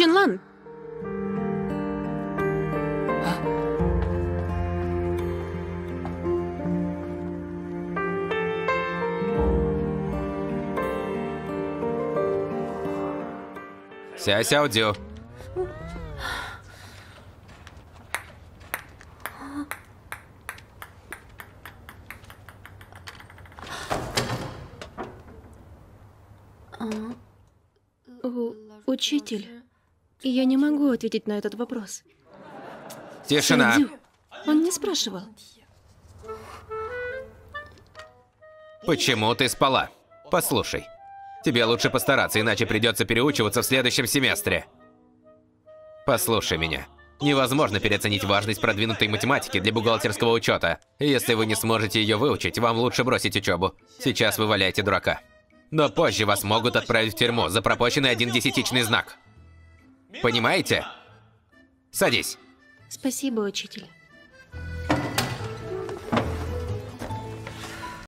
Чинлан. Ся-сяо Дю. Учитель я не могу ответить на этот вопрос. Тишина. Он не спрашивал. Почему ты спала? Послушай. Тебе лучше постараться, иначе придется переучиваться в следующем семестре. Послушай меня. Невозможно переоценить важность продвинутой математики для бухгалтерского учета. И Если вы не сможете ее выучить, вам лучше бросить учебу. Сейчас вы валяете дурака. Но позже вас могут отправить в тюрьму за пропущенный один десятичный знак. Понимаете? Садись. Спасибо, учитель.